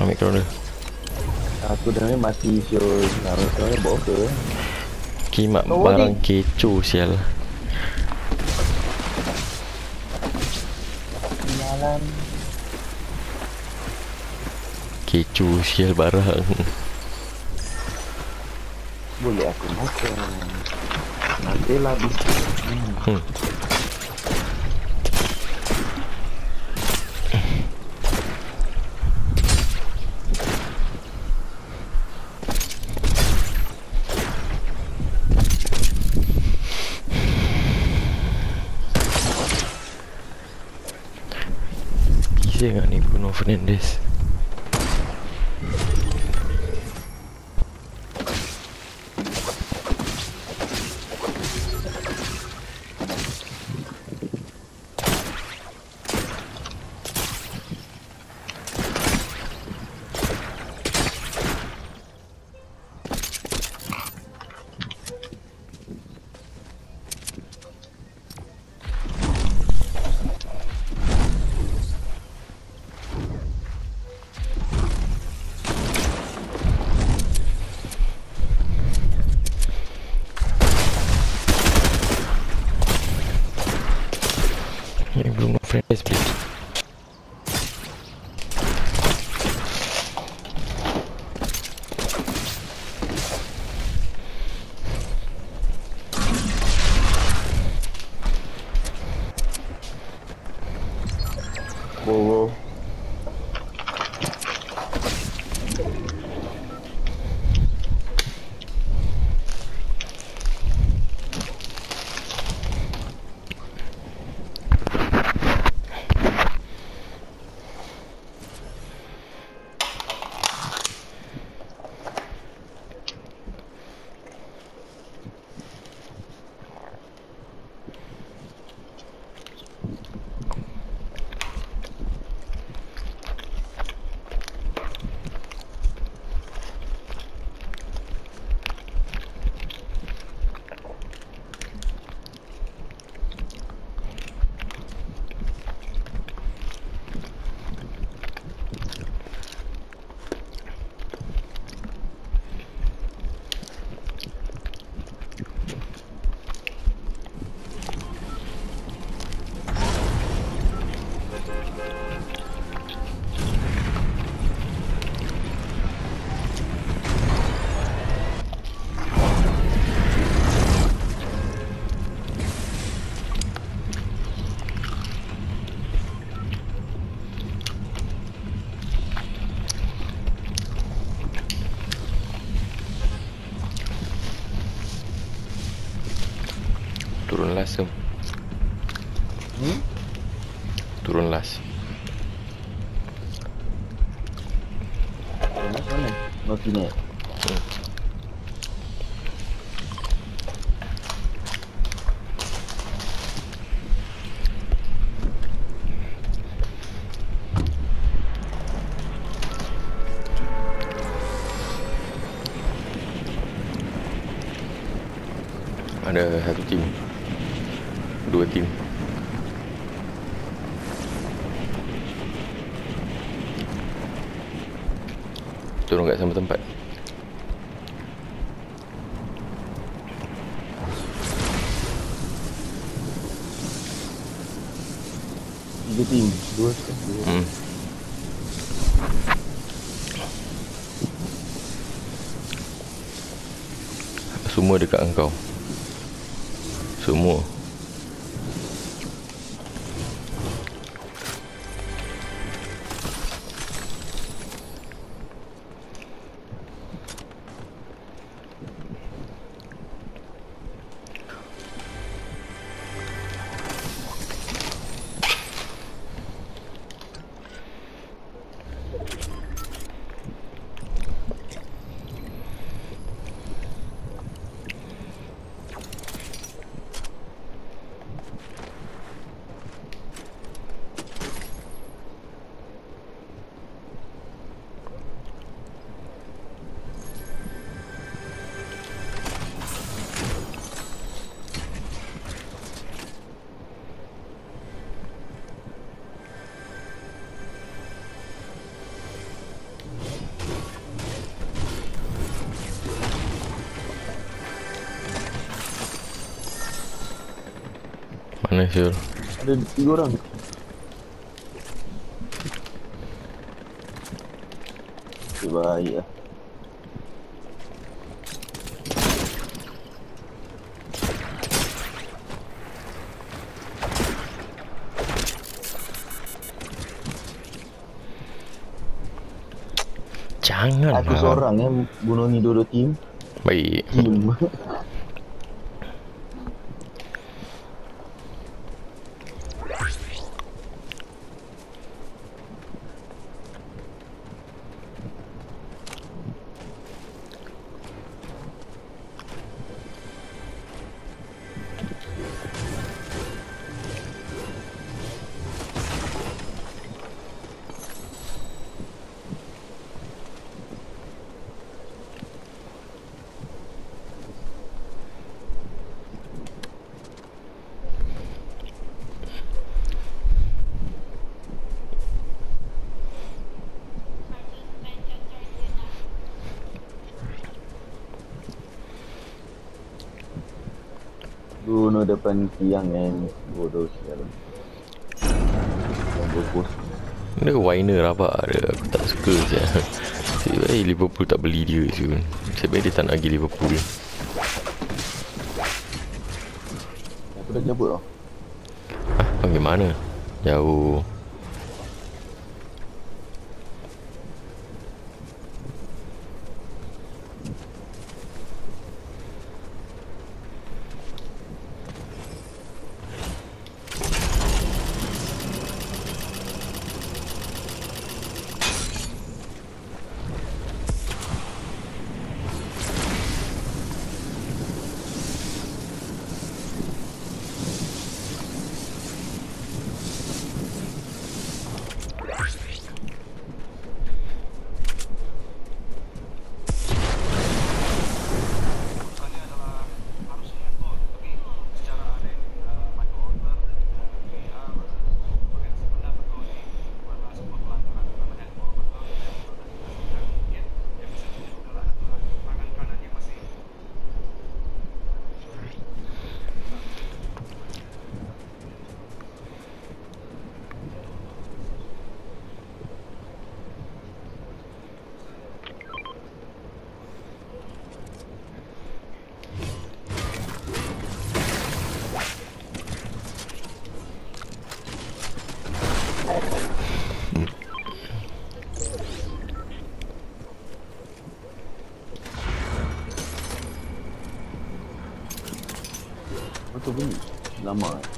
Ambil corner. Aku dah ni mati siul. Nama saya bawa ke Kimak Oh, barang ni. kecoh sial. Jalan. Kecoh sial barang. Boleh aku makan. Nanti lah bisa hmm. confident in this. 我我 Turun last tu Hmm? Turun last Mas mana? Noki ni Ada satu tim Dua tim. Turun kat sama tempat. Tiga tim. Dua? Dua hmm. Semua dekat engkau? Semua Mana Syul? Ada tiga orang. Okay, baik lah. Jangan Aku lah. seorang eh bunuh ni dua-dua team. Baik. Team. Depan tiang kan. Bodoh sekali. Yang berpos. Dia whiner rabak dia. Aku tak suka je. Nasib baik Liverpool tak beli dia. Nasib baik dia tak nak pergi Liverpool. Aku dah cabut tau. Hah? Panggil mana? Jauh. bonito, na moral.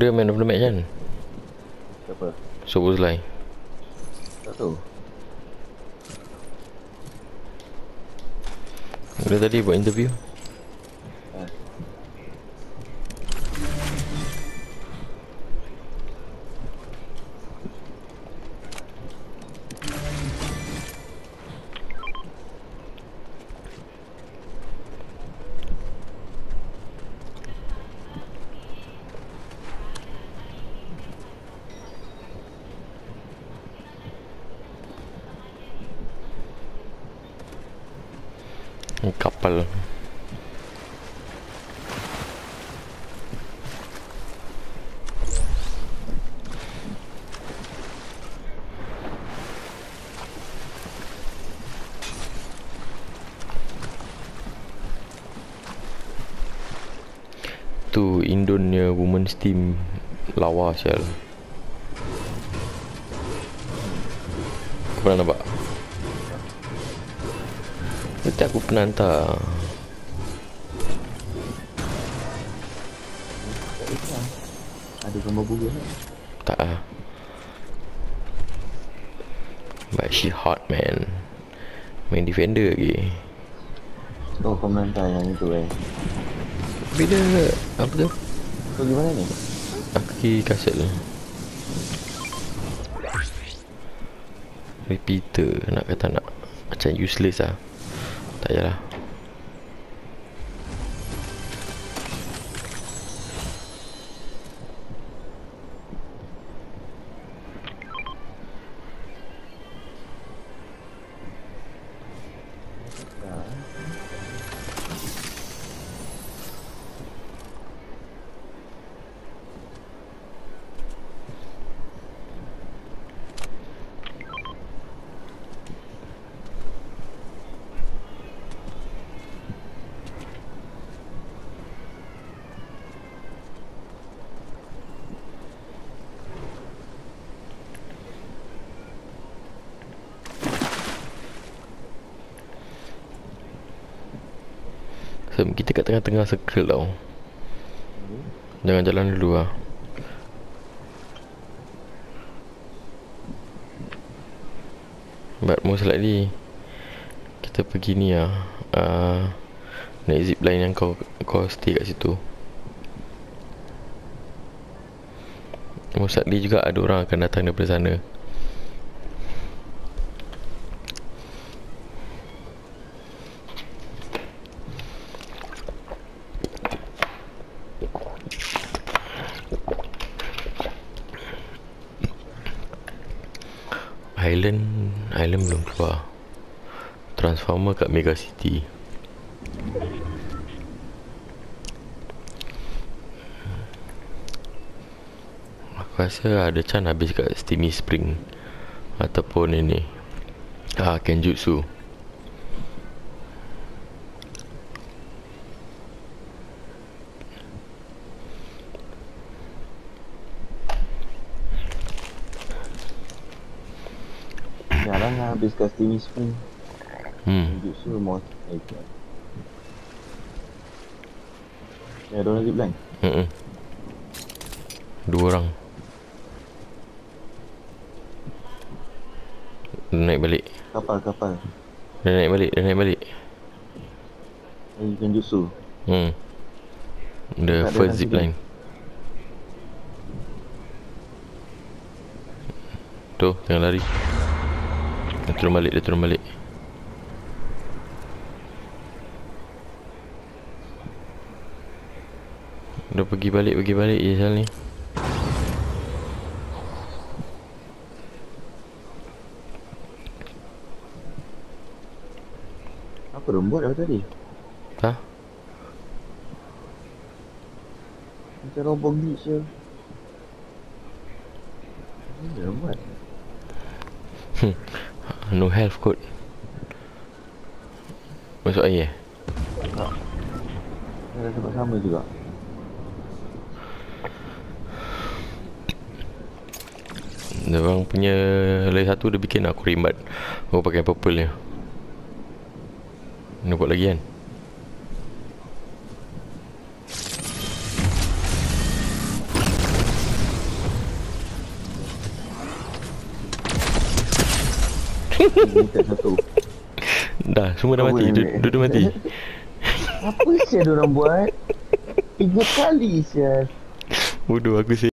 Dia man of the match kan? Siapa? Sobozlai. Tak tahu. Dia tadi buat interview. Kapal Tu Indonesia Women's Team Lawa sial Kau pernah nampak? Nanti aku pernah hantar. Ada gambar burger kan? Tak lah But she hot man. Main defender lagi. Oh kau menantai yang itu eh. Bila Apa tu? Kau pergi mana ni? Aku pergi kaset tu. Repeater Nak kata nak. Macam useless lah Tak payahlah kita kat tengah-tengah circle tau. Jangan jalan dulu lah. But most likely Kita pergi ni lah. Uh, Naik zip line yang kau Kau stay kat situ. Most likely juga ada orang akan datang daripada sana Island Island belum keluar. Transformer kat Mega City. Aku rasa ada Chan habis kat Steamy Spring. Ataupun ini. Ah Kenjutsu Jarang lah habis kat Steamy Spring Hmm. Jutsu mau naik Ya, ada orang zip line? Mm-mm. Dua orang. Dia naik balik. Kapal, kapal. Dia naik balik Dia naik balik. Lagi Kenjutsu Hmm. The Tak first lagi zip dia. line. Tu Tengah lari Dia turun balik Dia turun balik Dia pergi balik Pergi balik je sel ni Apa dia buat dah tadi? Hah? Macam robot glitch je Apa dia buat? No health code. Masuk air. Eh Dia dah tempat sama juga. Dia orang punya Lain satu dia bikin aku rimbat Aku pakai purple ni. Nampak lagi kan Limited satu. Dah semua dah mati. Dua-dua mati. Apa sih dia orang buat? Tiga kali sih Bodoh aku say